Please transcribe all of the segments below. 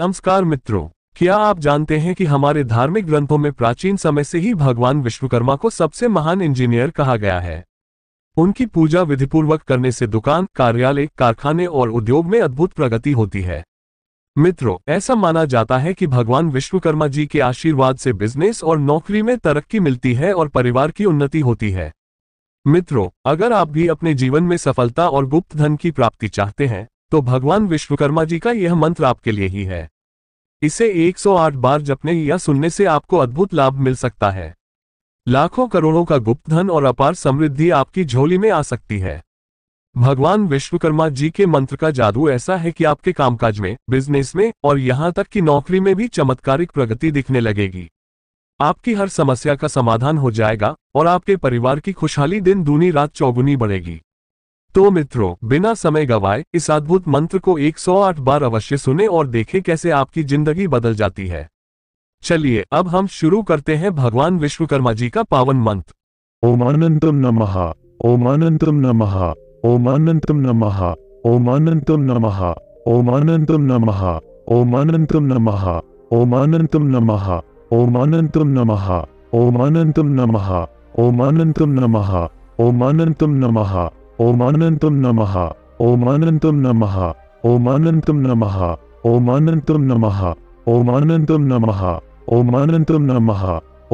नमस्कार मित्रों, क्या आप जानते हैं कि हमारे धार्मिक ग्रंथों में प्राचीन समय से ही भगवान विश्वकर्मा को सबसे महान इंजीनियर कहा गया है? उनकी पूजा विधिपूर्वक करने से दुकान, कार्यालय, कारखाने और उद्योग में अद्भुत प्रगति होती है। मित्रों, ऐसा माना जाता है कि भगवान विश्वकर्मा जी के आशीर्वाद से बिज़नेस और नौकरी में तरक्की मिलती है और परिवार की उन्नति होती है। मित्रों, अगर आप भी अपने जीवन में सफलता और गुप्त धन की प्राप्ति चाहते हैं तो भगवान विश्वकर्मा जी का यह मंत्र आपके लिए ही है। इसे 108 बार जपने या सुनने से आपको अद्भुत लाभ मिल सकता है। लाखों करोड़ों का गुप्त धन और अपार समृद्धि आपकी झोली में आ सकती है। भगवान विश्वकर्मा जी के मंत्र का जादू ऐसा है कि आपके कामकाज में बिज़नेस में और यहाँ तक कि नौकरी में भी चमत्कारिक प्रगति दिखने लगेगी। आपकी हर समस्या का समाधान हो जाएगा और आपके परिवार की खुशहाली दिन दूनी रात चौगुनी बढ़ेगी। तो मित्रों बिना समय गवाए इस अद्भुत मंत्र को 108 बार अवश्य सुने और देखें कैसे आपकी ज़िंदगी बदल जाती है चलिए अब हम शुरू करते हैं भगवान विश्वकर्मा जी का पावन मंत्र ओमानंतम नमः ओमानंतम नमः ओमानंतम नमः ओमानंतम नमः ओमानंतम नमः ओमानंतम नमः ओमानंतम नमः ओमानंतम नमः ओमानंतम नमः ओमानंतम नमः ओमानंतम नमः ओमानंतम नमः ओमानंतम नमः ओमानंतम नमः ओमानंतम नमः ओमानंतम नमः ओमानंतम नमः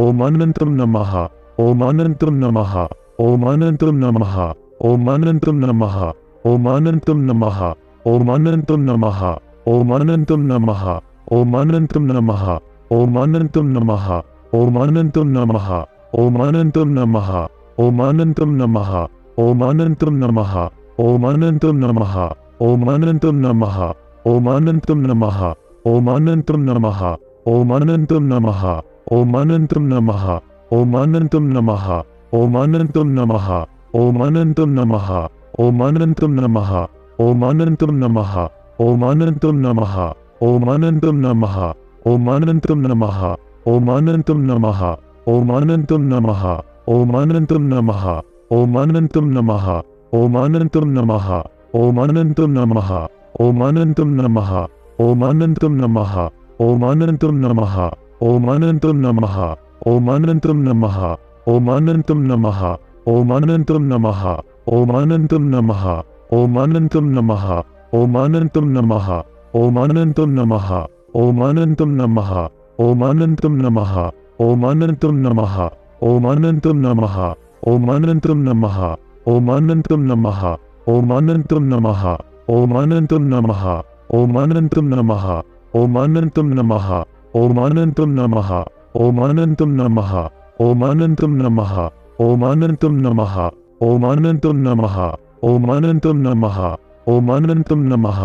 ओमानंतम नमः ओमानंतम नमः ओमानंतम नमः ओमानंतम नमः ओमानंतम नमः ओमानंतम नमः ओमानंतम नमः ओमानंतम नमः ओमानंतम नमः ओमानंतम नमः ओमानंतम नमः ओमानंतम नमः ओमानंतम नमः ओमानंतम नमः ओमानंतम नमः ओमानंतम नमः ओमानंतम नमः ओमानंतम नमः ओमानंतम नमः ओमानंतम नमः ओमानंतम नमः ओमानंतम नमः ओमानंतम नमः ओमानंतम नमः ओमानंतम नमः ओमानंतम नमः ओमानंतम नमः ओमानंतम नमः ओमानंतम नमः ओमानंतम नमः ओमानंतम नमः ओमानंतम नमः ओमानंतम नमः ओमानंतम नमः ओमानंतम नमः ओमानंतम नमः ओमानंतम नमः ओमानंतम नमः ओमानंतम नमः ओमानंतम नमः ओमानंतम नमः ओमानंतम नमः ओमानंतम नमः ओमानंतम नमः ओमानंतम नमः ओमानंतम नमः ओमानंतम नमः ओमानंतम नमः ओमानंतम नमः ओमानंतम नमः ओमानंतम नमः ओमानंतम नमः ओमानंतम नमः ओमानंतम नमः ओमानंतम नमः ओमानंतम नमः ओमानंतम नमः ओमानंतम नमः ओमानंतम नमः ओमानंतम नमः ओमानंतम नमः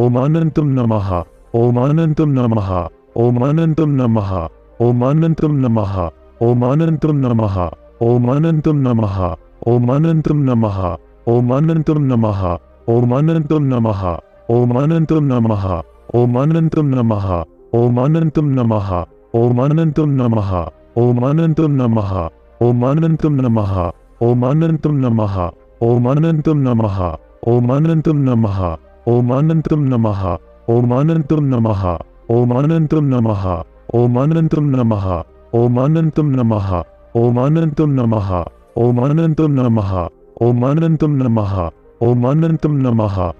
ओमानंतम नमः ओमानंतम नमः ओमानंतम नमः ओमानंतम नमः ओमानंतम नमः ओमानंतम नमः ओमानंतम नमः ओमानंतम नमः ओमानंतम नमः ओमानंतम नमः ओमानंतम नमः ओमानंतम नमः ओमानंतम नमः ओमानंतम नमः ओमानंतम नमः ओमानंतम नमः ओमानंतम नमः ओमानंतम नमः ओमानंतम नमः ओमानंतम नमः ओमानंतम नमः ओमानंतम नमः ओमानंतम नमः ओमानंतम नमः ओमानंतम नमः ओमानंतम नमः ओमानंतम नमः